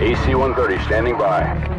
AC-130 standing by.